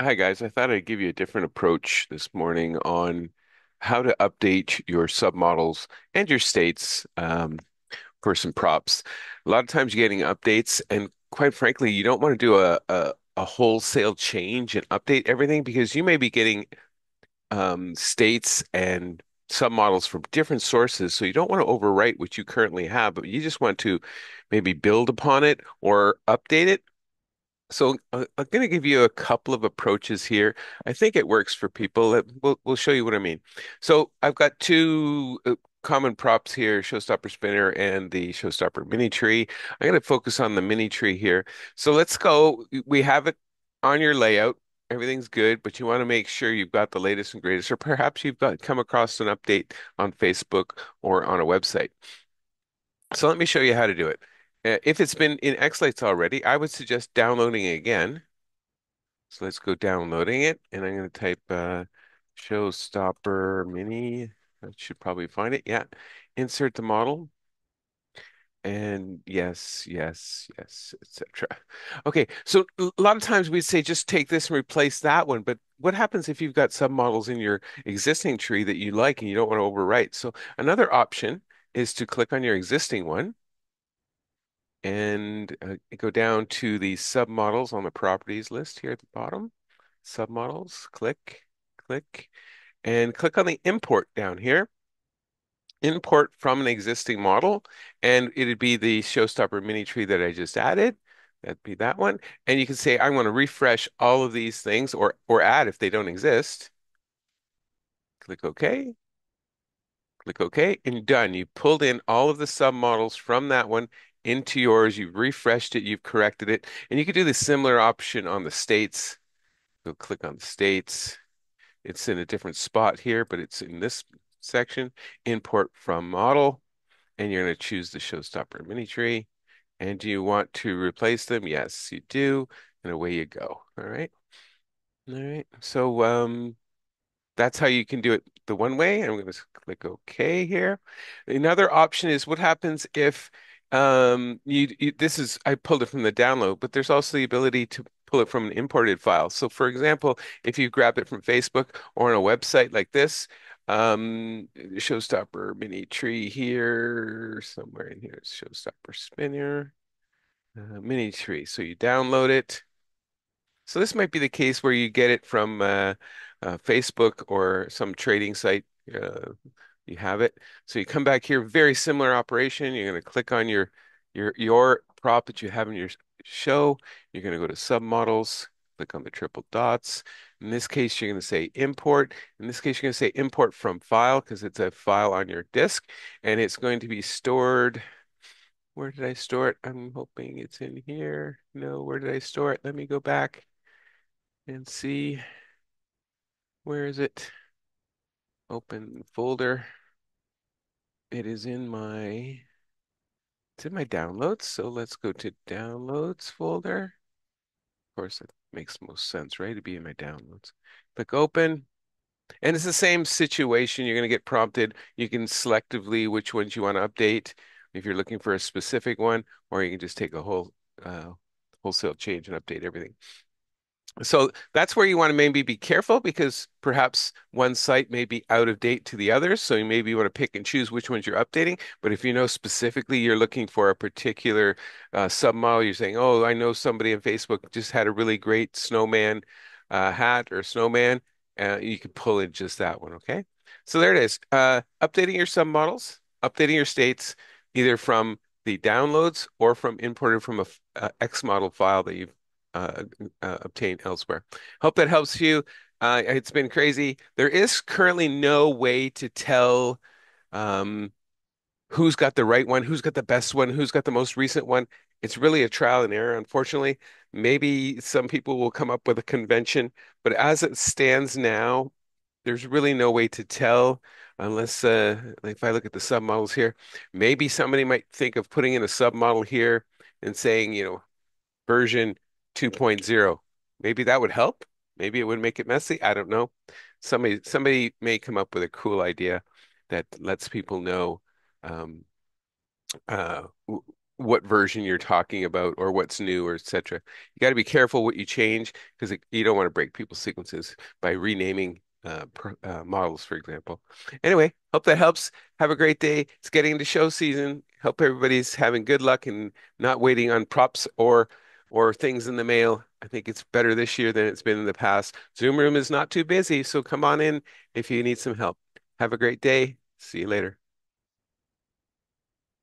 Hi guys, I thought I'd give you a different approach this morning on how to update your submodels and your states um, for some props. A lot of times you're getting updates, and quite frankly, you don't want to do a, a, a wholesale change and update everything because you may be getting um, states and submodels from different sources. So you don't want to overwrite what you currently have, but you just want to maybe build upon it or update it so uh, I'm going to give you a couple of approaches here. I think it works for people. We'll, we'll show you what I mean. So I've got two uh, common props here, Showstopper Spinner and the Showstopper Mini Tree. I'm going to focus on the Mini Tree here. So let's go. We have it on your layout. Everything's good, but you want to make sure you've got the latest and greatest, or perhaps you've got come across an update on Facebook or on a website. So let me show you how to do it. Uh, if it's been in Xlights already, I would suggest downloading it again so let's go downloading it, and I'm going to type uh, Showstopper Mini. I should probably find it. Yeah. Insert the model. And yes, yes, yes, etc. Okay, so a lot of times we'd say just take this and replace that one, but what happens if you've got submodels in your existing tree that you like and you don't want to overwrite? So another option is to click on your existing one and uh, go down to the submodels on the properties list here at the bottom. Submodels, click, click, and click on the import down here. Import from an existing model, and it'd be the Showstopper mini tree that I just added. That'd be that one. And you can say, I want to refresh all of these things or or add if they don't exist. Click OK. Click OK, and done. You pulled in all of the submodels from that one into yours. You've refreshed it, you've corrected it. And you could do the similar option on the states. Go click on the states. It's in a different spot here, but it's in this section. Import from model. And you're going to choose the Showstopper mini tree. And do you want to replace them? Yes, you do. And away you go. All right. All right. So um that's how you can do it the one way. I'm going to click OK here. Another option is what happens if um, you, you this is I pulled it from the download, but there's also the ability to pull it from an imported file. So for example, if you grab it from Facebook or on a website like this, um, Showstopper mini tree here, somewhere in here, Showstopper spinner, uh, mini tree. So you download it. So this might be the case where you get it from uh, uh, Facebook or some trading site. You have it. So you come back here, very similar operation. You're going to click on your your your prop that you have in your show. You're going to go to submodels, click on the triple dots. In this case, you're going to say import. In this case, you're going to say import from file because it's a file on your disk, and it's going to be stored. Where did I store it? I'm hoping it's in here. No, where did I store it? Let me go back and see. Where is it? Open folder. It is in my, it's in my downloads. So let's go to downloads folder. Of course, it makes most sense, right? To be in my downloads. Click open. And it's the same situation. You're going to get prompted. You can selectively which ones you want to update if you're looking for a specific one, or you can just take a whole uh, wholesale change and update everything. So that's where you want to maybe be careful because perhaps one site may be out of date to the others. So you maybe want to pick and choose which ones you're updating. But if you know specifically you're looking for a particular uh, submodel, you're saying, oh, I know somebody on Facebook just had a really great snowman uh, hat or snowman, uh, you can pull in just that one. Okay. So there it is. Uh, updating your submodels, updating your states, either from the downloads or from imported from a, a X model file that you've uh, uh, obtain elsewhere. Hope that helps you. Uh, it's been crazy. There is currently no way to tell um, who's got the right one, who's got the best one, who's got the most recent one. It's really a trial and error, unfortunately. Maybe some people will come up with a convention, but as it stands now, there's really no way to tell unless uh, if I look at the submodels here, maybe somebody might think of putting in a submodel here and saying, you know, version 2.0. Maybe that would help. Maybe it would make it messy. I don't know. Somebody somebody may come up with a cool idea that lets people know um, uh, what version you're talking about or what's new or etc. You got to be careful what you change because you don't want to break people's sequences by renaming uh, uh, models, for example. Anyway, hope that helps. Have a great day. It's getting into show season. Hope everybody's having good luck and not waiting on props or or things in the mail. I think it's better this year than it's been in the past. Zoom room is not too busy, so come on in if you need some help. Have a great day. See you later.